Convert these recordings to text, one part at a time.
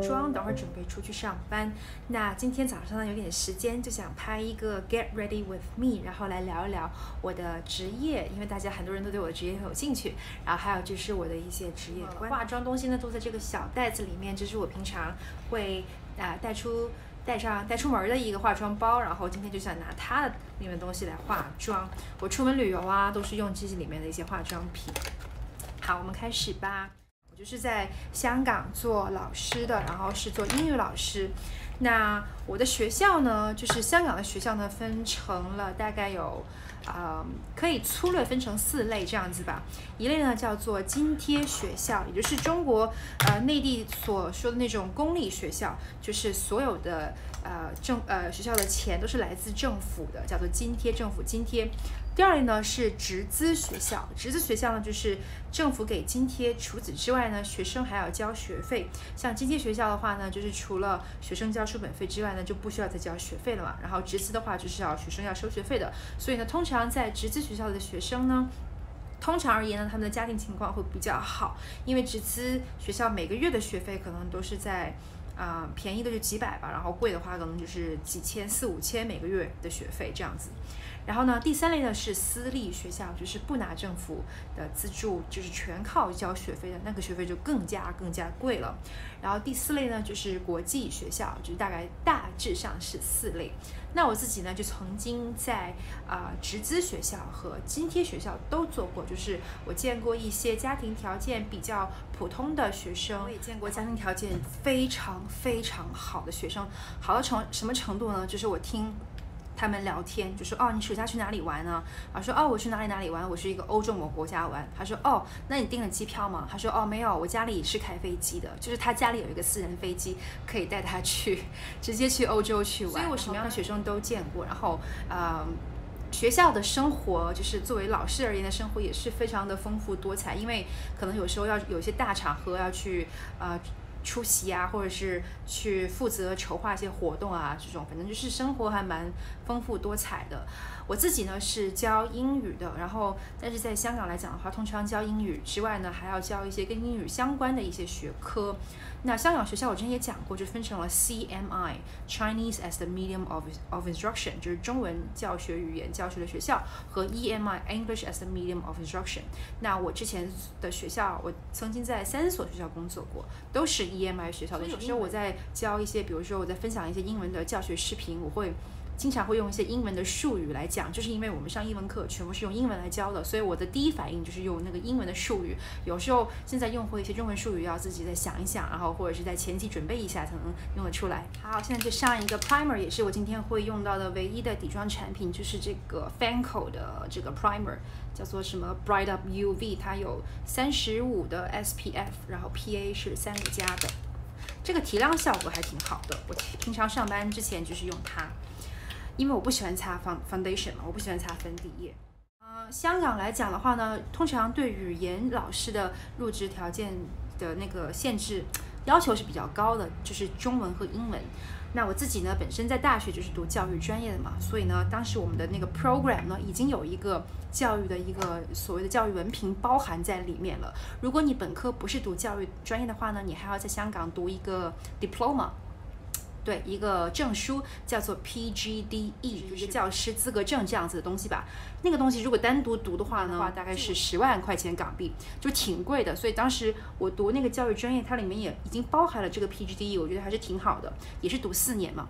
妆，等会儿准备出去上班。那今天早上呢有点时间，就想拍一个 Get Ready with Me，然后来聊一聊我的职业，因为大家很多人都对我的职业很有兴趣。然后还有就是我的一些职业化妆东西呢都在这个小袋子里面，这是我平常会啊带出。带上带出门的一个化妆包，然后今天就想拿它的里面东西来化妆。我出门旅游啊，都是用这些里面的一些化妆品。好，我们开始吧。就是在香港做老师的，然后是做英语老师。那我的学校呢，就是香港的学校呢，分成了大概有。呃，可以粗略分成四类这样子吧。一类呢叫做津贴学校，也就是中国呃内地所说的那种公立学校，就是所有的呃政呃学校的钱都是来自政府的，叫做津贴，政府津贴。第二类呢是直资学校，直资学校呢就是政府给津贴，除此之外呢，学生还要交学费。像津贴学校的话呢，就是除了学生交书本费之外呢，就不需要再交学费了嘛。然后直资的话就是要学生要收学费的，所以呢，通常在直资学校的学生呢，通常而言呢，他们的家庭情况会比较好，因为直资学校每个月的学费可能都是在啊便宜的就几百吧，然后贵的话可能就是几千四五千每个月的学费这样子。然后呢，第三类呢是私立学校，就是不拿政府的资助，就是全靠交学费的那个学费就更加更加贵了。然后第四类呢就是国际学校，就是大概大致上是四类。那我自己呢就曾经在啊直资学校和津贴学校都做过，就是我见过一些家庭条件比较普通的学生，我也见过家庭条件非常非常好的学生，好到成什么程度呢？就是我听。他们聊天就说哦，你暑假去哪里玩呢？啊，说哦，我去哪里哪里玩，我是一个欧洲某国家玩。他说哦，那你订了机票吗？他说哦，没有，我家里是开飞机的，就是他家里有一个私人飞机，可以带他去 直接去欧洲去玩。所以我什么样的学生都见过。然后呃，学校的生活就是作为老师而言的生活也是非常的丰富多彩，因为可能有时候要有一些大场合要去呃。出席啊，或者是去负责筹划一些活动啊，这种反正就是生活还蛮丰富多彩的。我自己呢是教英语的，然后但是在香港来讲的话，通常教英语之外呢，还要教一些跟英语相关的一些学科。那香港学校我之前也讲过，就分成了 CMI Chinese as the medium of of instruction，就是中文教学语言教学的学校，和 EMI English as the medium of instruction。那我之前的学校，我曾经在三所学校工作过，都是 EMI 学校的。有时候我在教一些，比如说我在分享一些英文的教学视频，我会。经常会用一些英文的术语来讲，就是因为我们上英文课全部是用英文来教的，所以我的第一反应就是用那个英文的术语。有时候现在用会一些中文术语，要自己再想一想，然后或者是在前期准备一下才能用得出来。好，现在就上一个 primer，也是我今天会用到的唯一的底妆产品，就是这个 Fanco 的这个 primer，叫做什么 Bright Up UV，它有三十五的 SPF，然后 PA 是三个加的，这个提亮效果还挺好的。我平常上班之前就是用它。因为我不喜欢擦 foundation 嘛，我不喜欢擦粉底液。呃，香港来讲的话呢，通常对语言老师的入职条件的那个限制要求是比较高的，就是中文和英文。那我自己呢，本身在大学就是读教育专业的嘛，所以呢，当时我们的那个 program 呢，已经有一个教育的一个所谓的教育文凭包含在里面了。如果你本科不是读教育专业的话呢，你还要在香港读一个 diploma。对，一个证书叫做 PGDE，就是教师资格证这样子的东西吧。那个东西如果单独读的话呢，大概是十万块钱港币，就挺贵的。所以当时我读那个教育专业，它里面也已经包含了这个 PGDE，我觉得还是挺好的，也是读四年嘛。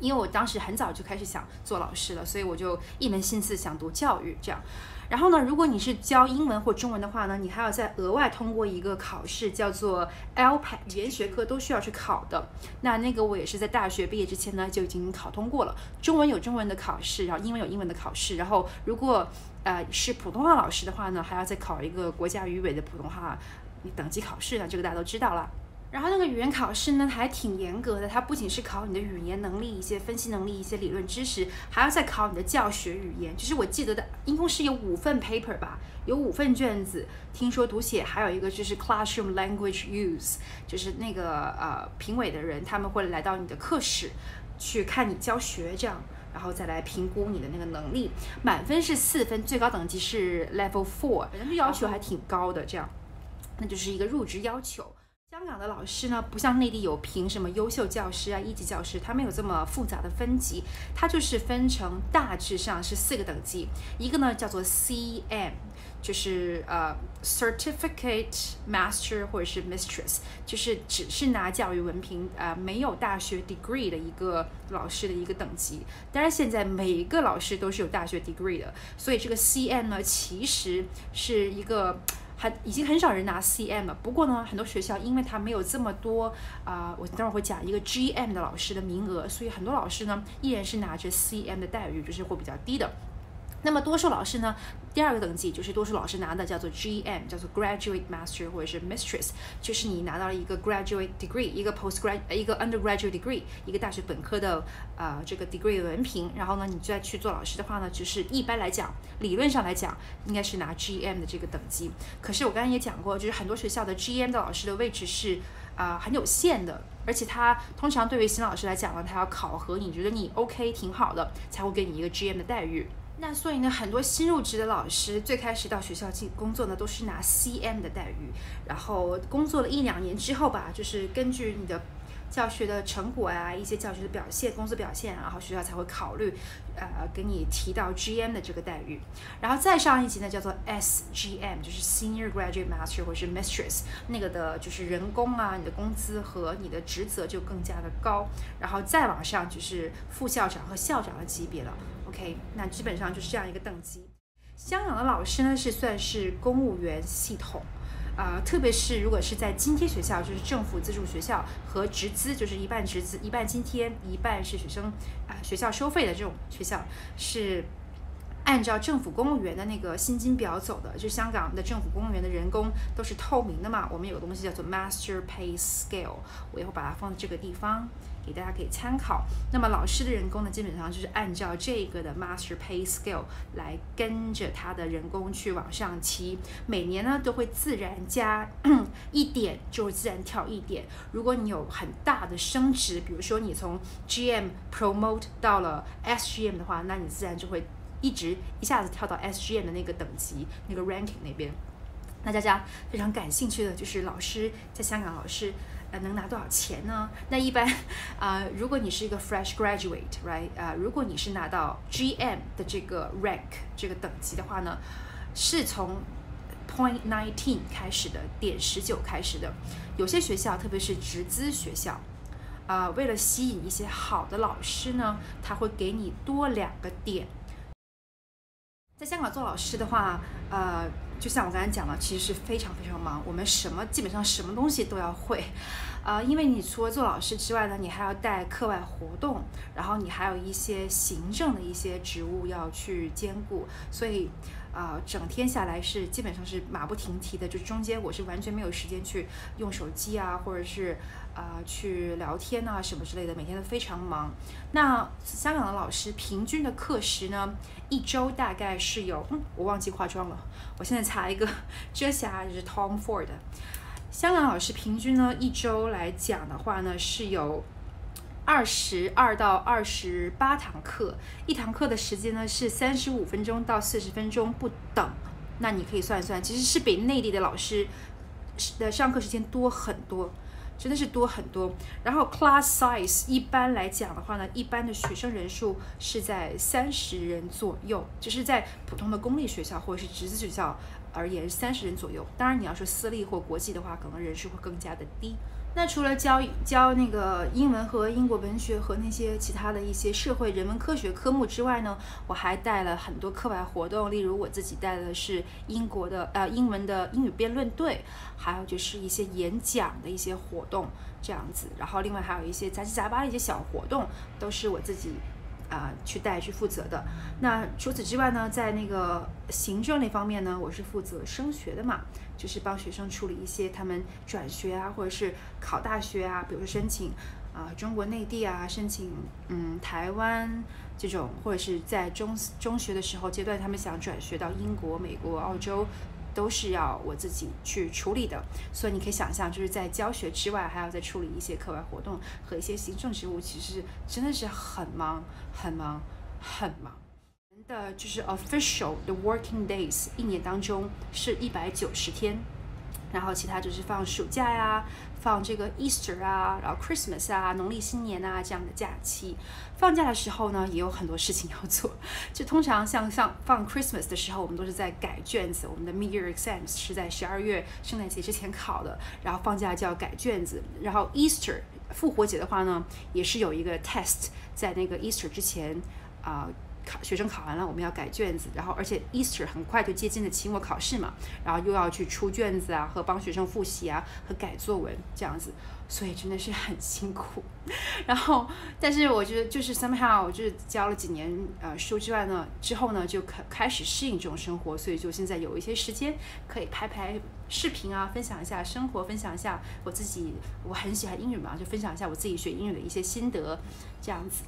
因为我当时很早就开始想做老师了，所以我就一门心思想读教育这样。然后呢，如果你是教英文或中文的话呢，你还要再额外通过一个考试，叫做 LP 语言学科都需要去考的。那那个我也是在大学毕业之前呢就已经考通过了。中文有中文的考试，然后英文有英文的考试。然后如果呃是普通话老师的话呢，还要再考一个国家语委的普通话等级考试呢，这个大家都知道了。然后那个语言考试呢，还挺严格的。它不仅是考你的语言能力、一些分析能力、一些理论知识，还要再考你的教学语言。就是我记得的，一共是有五份 paper 吧，有五份卷子。听说读写还有一个就是 classroom language use，就是那个呃评委的人他们会来到你的课室去看你教学，这样然后再来评估你的那个能力。满分是四分，最高等级是 level four，反正就要求还挺高的。这样，那就是一个入职要求。香港的老师呢，不像内地有评什么优秀教师啊、一级教师，它没有这么复杂的分级，它就是分成大致上是四个等级，一个呢叫做 CM，就是呃 Certificate Master 或者是 Mistress，就是只是拿教育文凭，呃没有大学 degree 的一个老师的一个等级。当然现在每一个老师都是有大学 degree 的，所以这个 CM 呢其实是一个。很已经很少人拿 CM 了，不过呢，很多学校因为它没有这么多啊，我待会儿会讲一个 GM 的老师的名额，所以很多老师呢依然是拿着 CM 的待遇，就是会比较低的。那么多数老师呢，第二个等级就是多数老师拿的叫做 GM，叫做 Graduate Master 或者是 Mistress，就是你拿到了一个 Graduate Degree，一个 Postgrad，一个 Undergraduate Degree，一个大学本科的呃这个 Degree 文凭，然后呢，你再去做老师的话呢，就是一般来讲，理论上来讲，应该是拿 GM 的这个等级。可是我刚刚也讲过，就是很多学校的 GM 的老师的位置是啊很有限的，而且他通常对于新老师来讲呢，他要考核你觉得你 OK 挺好的，才会给你一个 GM 的待遇。那所以呢，很多新入职的老师最开始到学校进工作呢，都是拿 CM 的待遇，然后工作了一两年之后吧，就是根据你的。教学的成果啊，一些教学的表现、工作表现，然后学校才会考虑，呃，给你提到 GM 的这个待遇。然后再上一级呢，叫做 SGM，就是 Senior Graduate Master 或者是 Mistress，那个的就是人工啊，你的工资和你的职责就更加的高。然后再往上就是副校长和校长的级别了。OK，那基本上就是这样一个等级。香港的老师呢，是算是公务员系统。啊，特别是如果是在津贴学校，就是政府资助学校和直资，就是一半直资，一半津贴，一半是学生啊学校收费的这种学校，是按照政府公务员的那个薪金表走的。就香港的政府公务员的人工都是透明的嘛，我们有个东西叫做 Master Pay Scale，我以后把它放在这个地方。给大家可以参考。那么老师的人工呢，基本上就是按照这个的 Master Pay Scale 来跟着他的人工去往上提，每年呢都会自然加 一点，就会自然跳一点。如果你有很大的升职，比如说你从 GM Promote 到了 SGM 的话，那你自然就会一直一下子跳到 SGM 的那个等级，那个 Ranking 那边。那大家非常感兴趣的就是老师在香港老师。呃，能拿多少钱呢？那一般，啊，如果你是一个 fresh graduate，right，啊，如果你是拿到 GM 的这个 rank 这个等级的话呢，是从 point nineteen 开始的，点十九开始的。有些学校，特别是直资学校，啊，为了吸引一些好的老师呢，他会给你多两个点。在香港做老师的话，呃，就像我刚才讲的，其实是非常非常忙。我们什么基本上什么东西都要会，啊，因为你除了做老师之外呢，你还要带课外活动，然后你还有一些行政的一些职务要去兼顾，所以。啊，整天下来是基本上是马不停蹄的，就中间我是完全没有时间去用手机啊，或者是啊去聊天啊什么之类的，每天都非常忙。那香港的老师平均的课时呢，一周大概是有，嗯，我忘记化妆了，我现在擦一个 遮瑕，就是 Tom Ford。香港老师平均呢一周来讲的话呢是有。二十二到二十八堂课，一堂课的时间呢是三十五分钟到四十分钟不等。那你可以算一算，其实是比内地的老师的上课时间多很多，真的是多很多。然后 class size 一般来讲的话呢，一般的学生人数是在三十人左右，就是在普通的公立学校或者是直资学校而言，三十人左右。当然，你要说私立或国际的话，可能人数会更加的低。那除了教教那个英文和英国文学和那些其他的一些社会人文科学科目之外呢，我还带了很多课外活动，例如我自己带的是英国的呃英文的英语辩论队，还有就是一些演讲的一些活动这样子，然后另外还有一些杂七杂八的一些小活动，都是我自己。啊，去带去负责的。那除此之外呢，在那个行政那方面呢，我是负责升学的嘛，就是帮学生处理一些他们转学啊，或者是考大学啊，比如说申请啊中国内地啊，申请嗯台湾这种，或者是在中中学的时候阶段，他们想转学到英国、美国、澳洲。都是要我自己去处理的，所以你可以想象，就是在教学之外，还要再处理一些课外活动和一些行政职务，其实真的是很忙、很忙、很忙。的。就是 official 的 working days，一年当中是一百九十天，然后其他就是放暑假呀、放这个 Easter 啊，然后 Christmas 啊，农历新年啊这样的假期。放假的时候呢，也有很多事情要做。就通常像像放 Christmas 的时候，我们都是在改卷子。我们的 Mid Year Exams 是在十二月圣诞节之前考的，然后放假就要改卷子。然后 Easter 复活节的话呢，也是有一个 test 在那个 Easter 之前啊。考学生考完了，我们要改卷子，然后而且 Easter 很快就接近了期末考试嘛，然后又要去出卷子啊，和帮学生复习啊，和改作文这样子，所以真的是很辛苦。然后，但是我觉得就是 somehow 就是教了几年呃书之外呢，之后呢就开开始适应这种生活，所以就现在有一些时间可以拍拍视频啊，分享一下生活，分享一下我自己，我很喜欢英语嘛，就分享一下我自己学英语的一些心得，这样子。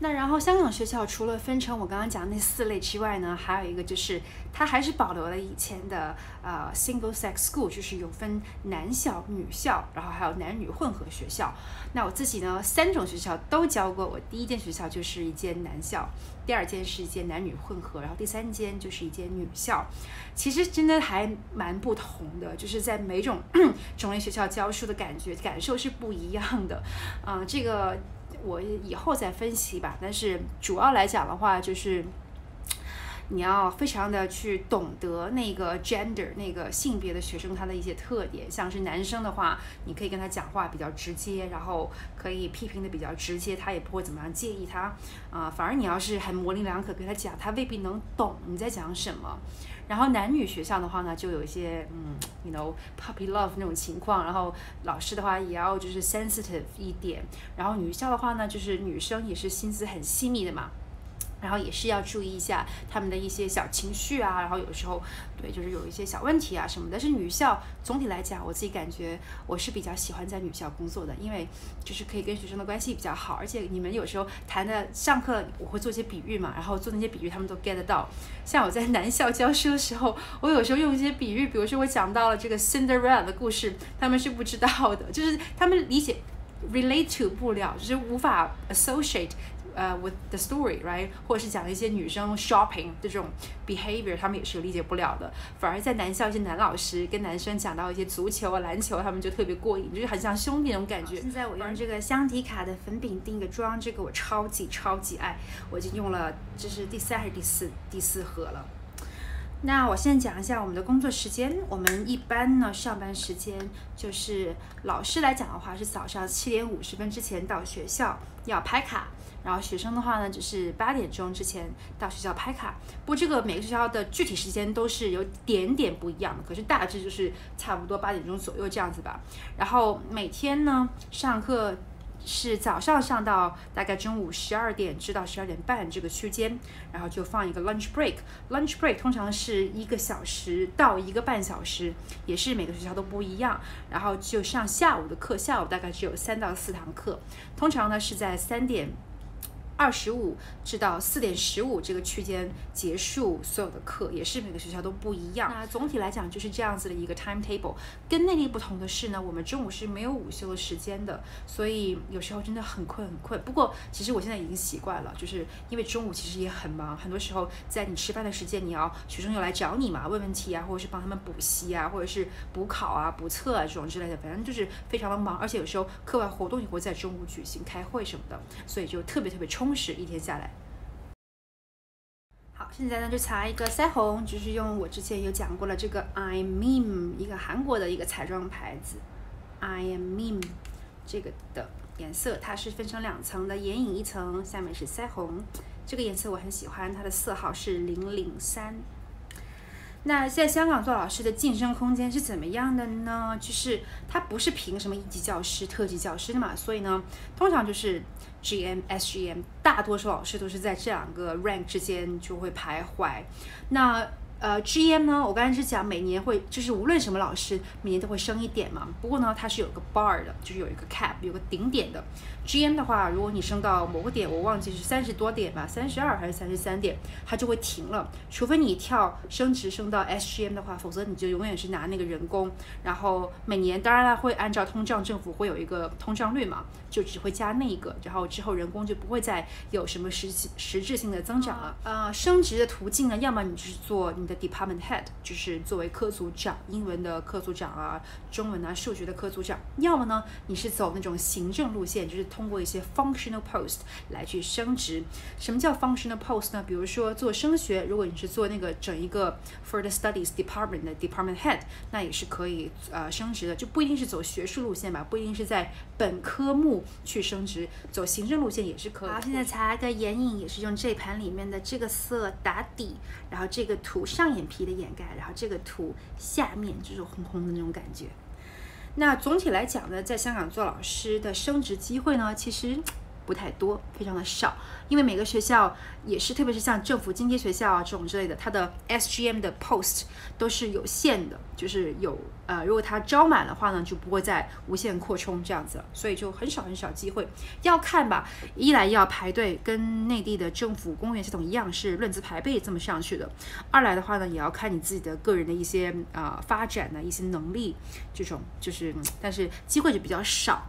那然后香港学校除了分成我刚刚讲那四类之外呢，还有一个就是它还是保留了以前的呃 single sex school，就是有分男校、女校，然后还有男女混合学校。那我自己呢，三种学校都教过。我第一间学校就是一间男校，第二间是一间男女混合，然后第三间就是一间女校。其实真的还蛮不同的，就是在每种 种类学校教书的感觉感受是不一样的。啊，这个。我以后再分析吧，但是主要来讲的话，就是你要非常的去懂得那个 gender 那个性别的学生他的一些特点，像是男生的话，你可以跟他讲话比较直接，然后可以批评的比较直接，他也不会怎么样介意他啊。反而你要是很模棱两可跟他讲，他未必能懂你在讲什么。然后男女学校的话呢，就有一些嗯，you know puppy love 那种情况。然后老师的话也要就是 sensitive 一点。然后女校的话呢，就是女生也是心思很细腻的嘛。然后也是要注意一下他们的一些小情绪啊，然后有时候对，就是有一些小问题啊什么的。但是女校总体来讲，我自己感觉我是比较喜欢在女校工作的，因为就是可以跟学生的关系比较好，而且你们有时候谈的上课我会做一些比喻嘛，然后做那些比喻他们都 get 到。像我在男校教书的时候，我有时候用一些比喻，比如说我讲到了这个 Cinderella 的故事，他们是不知道的，就是他们理解 relate to 不了，就是无法 associate。呃，with the story，right，或者是讲一些女生 shopping 的这种 behavior，他们也是理解不了的。反而在男校，一些男老师跟男生讲到一些足球啊、篮球，他们就特别过瘾，就是很像兄弟那种感觉。现在我用这个香缇卡的粉饼定个妆，这个我超级超级爱，我已经用了，这是第三还是第四第四盒了。那我现在讲一下我们的工作时间。我们一般呢，上班时间就是老师来讲的话，是早上七点五十分之前到学校要拍卡。然后学生的话呢，就是八点钟之前到学校拍卡。不过这个每个学校的具体时间都是有点点不一样的，可是大致就是差不多八点钟左右这样子吧。然后每天呢上课是早上上到大概中午十二点至到十二点半这个区间，然后就放一个 lunch break。lunch break 通常是一个小时到一个半小时，也是每个学校都不一样。然后就上下午的课，下午大概只有三到四堂课，通常呢是在三点。二十五至到四点十五这个区间结束所有的课，也是每个学校都不一样。那总体来讲就是这样子的一个 timetable。跟内地不同的是呢，我们中午是没有午休的时间的，所以有时候真的很困很困。不过其实我现在已经习惯了，就是因为中午其实也很忙，很多时候在你吃饭的时间，你要学生又来找你嘛，问问题啊，或者是帮他们补习啊，或者是补考啊、补测啊这种之类的，反正就是非常的忙。而且有时候课外活动也会在中午举行，开会什么的，所以就特别特别充。充实一天下来，好，现在呢就擦一个腮红，就是用我之前有讲过了这个 I m e m 一个韩国的一个彩妆牌子，I am m e m 这个的颜色，它是分成两层的，眼影一层，下面是腮红，这个颜色我很喜欢，它的色号是零零三。那在香港做老师的晋升空间是怎么样的呢？就是它不是凭什么一级教师、特级教师的嘛，所以呢，通常就是 GM、SGM，大多数老师都是在这两个 rank 之间就会徘徊。那呃，GM 呢，我刚才是讲每年会，就是无论什么老师，每年都会升一点嘛。不过呢，它是有个 bar 的，就是有一个 cap，有个顶点的。GM 的话，如果你升到某个点，我忘记是三十多点吧，三十二还是三十三点，它就会停了。除非你跳升职升到 SGM 的话，否则你就永远是拿那个人工。然后每年当然了会按照通胀，政府会有一个通胀率嘛，就只会加那一个，然后之后人工就不会再有什么实实质性的增长了。呃，升职的途径呢，要么你就是做你。的 department head，就是作为科组长，英文的科组长啊，中文啊，数学的科组长；要么呢，你是走那种行政路线，就是通过一些 functional post 来去升职。什么叫 functional post 呢？比如说做升学，如果你是做那个整一个 further studies department 的 department head，那也是可以呃升职的，就不一定是走学术路线吧，不一定是在本科目去升职，走行政路线也是可以。好，现在擦个眼影，也是用这盘里面的这个色打底，然后这个涂上眼皮的掩盖，然后这个涂下面就是红红的那种感觉。那总体来讲呢，在香港做老师的升职机会呢，其实。不太多，非常的少，因为每个学校也是，特别是像政府津贴学校啊这种之类的，它的 SGM 的 post 都是有限的，就是有呃，如果它招满的话呢，就不会再无限扩充这样子了，所以就很少很少机会。要看吧，一来要排队，跟内地的政府公务员系统一样是论资排辈这么上去的；二来的话呢，也要看你自己的个人的一些啊发展的一些能力，这种就是，但是机会就比较少。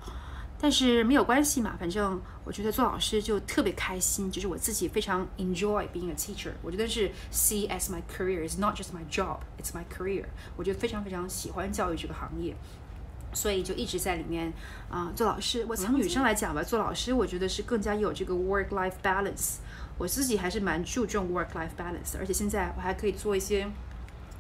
但是没有关系嘛，反正我觉得做老师就特别开心，就是我自己非常 enjoy being a teacher。我觉得是 see as my career is not just my job, it's my career。我觉得非常非常喜欢教育这个行业，所以就一直在里面啊做老师。我从女生来讲吧，做老师我觉得是更加有这个 work life balance。我自己还是蛮注重 work life balance，而且现在我还可以做一些。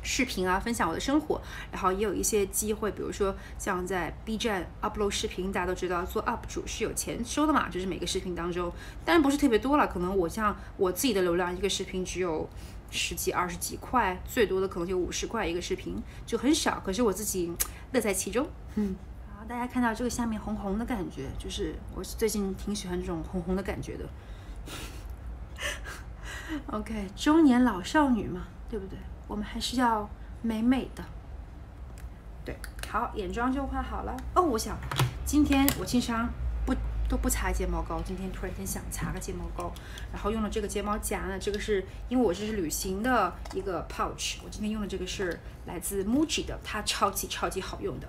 视频啊，分享我的生活，然后也有一些机会，比如说像在 B 站 upload 视频，大家都知道做 UP 主是有钱收的嘛，就是每个视频当中，当然不是特别多了，可能我像我自己的流量，一个视频只有十几、二十几块，最多的可能就五十块一个视频，就很少，可是我自己乐在其中。嗯，好，大家看到这个下面红红的感觉，就是我最近挺喜欢这种红红的感觉的。OK，中年老少女嘛，对不对？我们还是要美美的，对，好，眼妆就画好了哦。我想今天我经常不都不擦睫毛膏，今天突然间想擦个睫毛膏，然后用了这个睫毛夹呢。这个是因为我这是旅行的一个 pouch，我今天用的这个是来自 Muji 的，它超级超级好用的。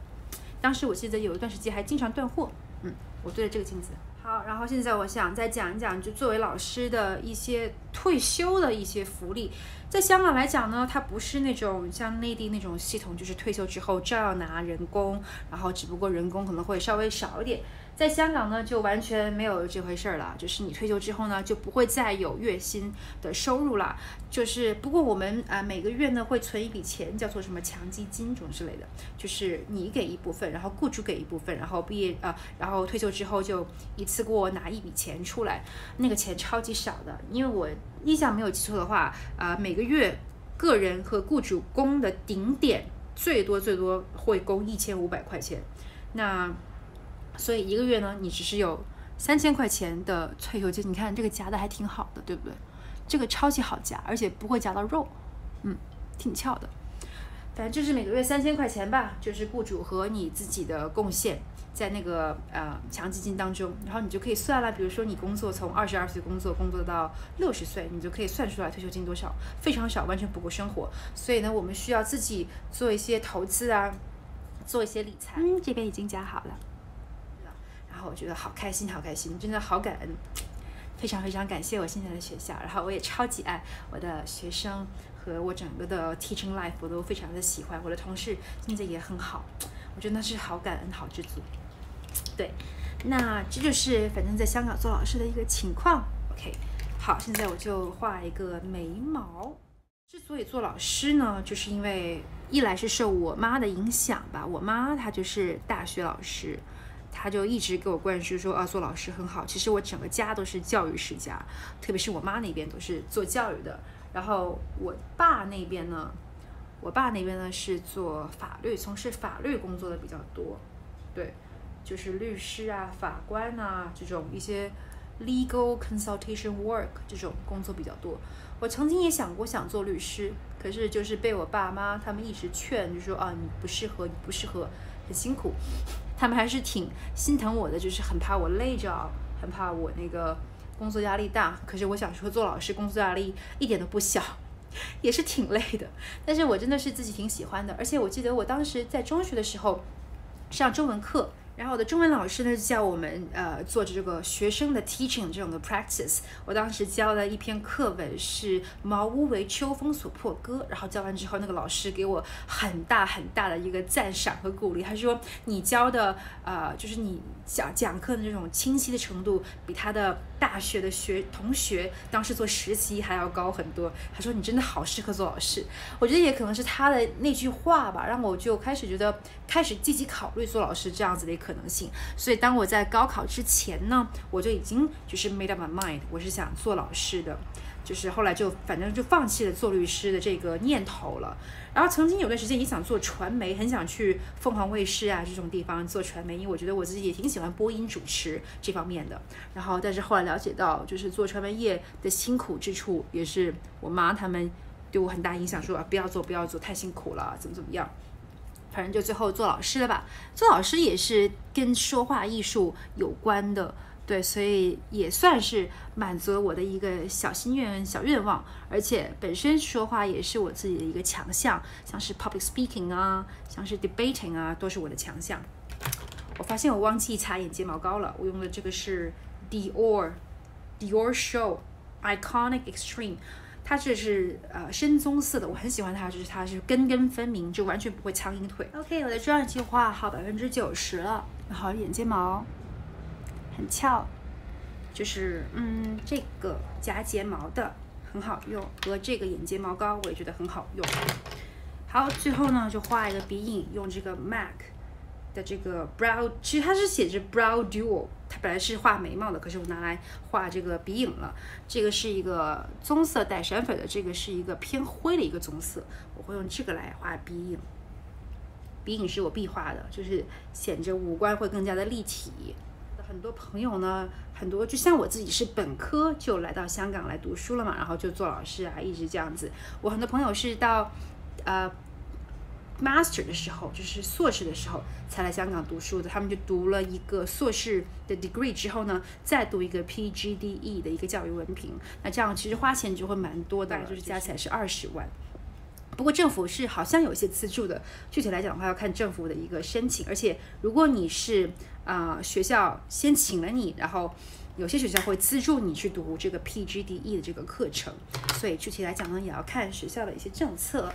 当时我记得有一段时间还经常断货，嗯，我对着这个镜子。好，然后现在我想再讲一讲，就作为老师的一些退休的一些福利。在香港来讲呢，它不是那种像内地那种系统，就是退休之后照样拿人工，然后只不过人工可能会稍微少一点。在香港呢，就完全没有这回事儿了。就是你退休之后呢，就不会再有月薪的收入了。就是不过我们啊，每个月呢会存一笔钱，叫做什么强基金种之类的。就是你给一部分，然后雇主给一部分，然后毕业啊，然后退休之后就一次给我拿一笔钱出来。那个钱超级少的，因为我印象没有记错的话，啊，每个月个人和雇主供的顶点最多最多会供一千五百块钱。那所以一个月呢，你只是有三千块钱的退休金。你看这个夹的还挺好的，对不对？这个超级好夹，而且不会夹到肉，嗯，挺翘的。反正就是每个月三千块钱吧，就是雇主和你自己的贡献在那个呃强基金当中，然后你就可以算了。比如说你工作从二十二岁工作工作到六十岁，你就可以算出来退休金多少，非常少，完全不够生活。所以呢，我们需要自己做一些投资啊，做一些理财。嗯，这边已经夹好了。我觉得好开心，好开心，真的好感恩，非常非常感谢我现在的学校。然后我也超级爱我的学生和我整个的 teaching life，我都非常的喜欢。我的同事现在也很好，我真的是好感恩，好知足。对，那这就是反正在香港做老师的一个情况。OK，好，现在我就画一个眉毛。之所以做老师呢，就是因为一来是受我妈的影响吧，我妈她就是大学老师。他就一直给我灌输说啊，做老师很好。其实我整个家都是教育世家，特别是我妈那边都是做教育的。然后我爸那边呢，我爸那边呢是做法律，从事法律工作的比较多。对，就是律师啊、法官啊这种一些 legal consultation work 这种工作比较多。我曾经也想过想做律师，可是就是被我爸妈他们一直劝，就说啊你不适合，你不适合，很辛苦。他们还是挺心疼我的，就是很怕我累着，很怕我那个工作压力大。可是我想说，做老师工作压力一点都不小，也是挺累的。但是我真的是自己挺喜欢的，而且我记得我当时在中学的时候上中文课，然后我的中文老师呢叫我们呃做这个学生的 teaching 这种的 practice。我当时教了一篇课文是《茅屋为秋风所破歌》，然后教完之后，那个老师给我很大很大的一个赞赏和鼓励。他说你教的呃就是你讲讲课的这种清晰的程度，比他的大学的学同学当时做实习还要高很多。他说你真的好适合做老师。我觉得也可能是他的那句话吧，让我就开始觉得开始积极考虑做老师这样子的。可能性，所以当我在高考之前呢，我就已经就是 made up my mind，我是想做老师的，就是后来就反正就放弃了做律师的这个念头了。然后曾经有段时间也想做传媒，很想去凤凰卫视啊这种地方做传媒，因为我觉得我自己也挺喜欢播音主持这方面的。然后但是后来了解到，就是做传媒业的辛苦之处，也是我妈他们对我很大影响，说啊不要做不要做，太辛苦了，怎么怎么样。反正就最后做老师了吧，做老师也是跟说话艺术有关的，对，所以也算是满足了我的一个小心愿、小愿望。而且本身说话也是我自己的一个强项，像是 public speaking 啊，像是 debating 啊，都是我的强项。我发现我忘记擦眼睫毛膏了，我用的这个是 Dior Dior Show Iconic Extreme。它这是呃深棕色的，我很喜欢它，就是它是根根分明，就完全不会苍蝇腿。OK，我的妆已经画好百分之九十了，然后眼睫毛很翘，就是嗯这个夹睫毛的很好用，和这个眼睫毛膏我也觉得很好用。好，最后呢就画一个鼻影，用这个 MAC。的这个 brow，其实它是写着 brow duo，它本来是画眉毛的，可是我拿来画这个鼻影了。这个是一个棕色带闪粉的，这个是一个偏灰的一个棕色，我会用这个来画鼻影。鼻影是我必画的，就是显着五官会更加的立体。很多朋友呢，很多就像我自己是本科就来到香港来读书了嘛，然后就做老师啊，一直这样子。我很多朋友是到呃。Master 的时候，就是硕士的时候才来香港读书的。他们就读了一个硕士的 degree 之后呢，再读一个 PGDE 的一个教育文凭。那这样其实花钱就会蛮多的，就是加起来是二十万。不过政府是好像有一些资助的，具体来讲的话要看政府的一个申请。而且如果你是啊学校先请了你，然后有些学校会资助你去读这个 PGDE 的这个课程。所以具体来讲呢，也要看学校的一些政策。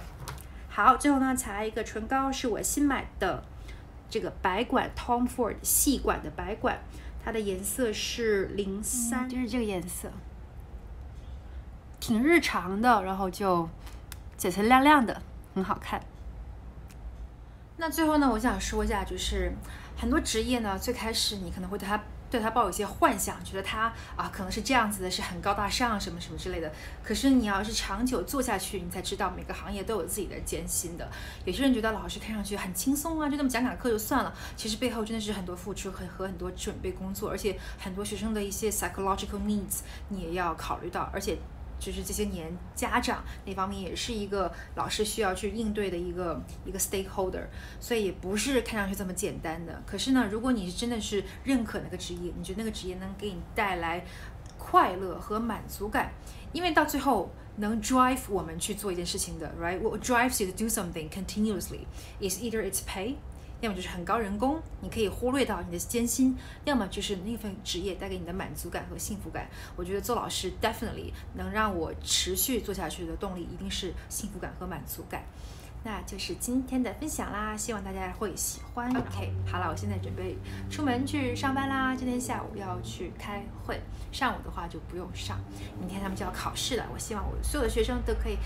好，最后呢，擦一个唇膏，是我新买的这个白管 Tom Ford 细管的白管，它的颜色是零三，就是这个颜色，挺日常的，然后就浅浅亮亮的，很好看。那最后呢，我想说一下，就是很多职业呢，最开始你可能会对它。对他抱有一些幻想，觉得他啊可能是这样子的，是很高大上什么什么之类的。可是你要是长久做下去，你才知道每个行业都有自己的艰辛的。有些人觉得老师看上去很轻松啊，就那么讲讲课就算了，其实背后真的是很多付出和和很多准备工作，而且很多学生的一些 psychological needs 你也要考虑到，而且。就是这些年，家长那方面也是一个老师需要去应对的一个一个 stakeholder，所以也不是看上去这么简单的。可是呢，如果你是真的是认可那个职业，你觉得那个职业能给你带来快乐和满足感，因为到最后能 drive 我们去做一件事情的，right？What drives you to do something continuously is either it's pay。要么就是很高人工，你可以忽略到你的艰辛；要么就是那份职业带给你的满足感和幸福感。我觉得做老师 definitely 能让我持续做下去的动力，一定是幸福感和满足感。那就是今天的分享啦，希望大家会喜欢。OK，好了，我现在准备出门去上班啦。今天下午要去开会，上午的话就不用上。明天他们就要考试了，我希望我所有的学生都可以。